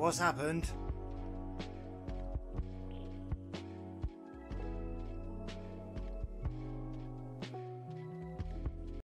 What's happened?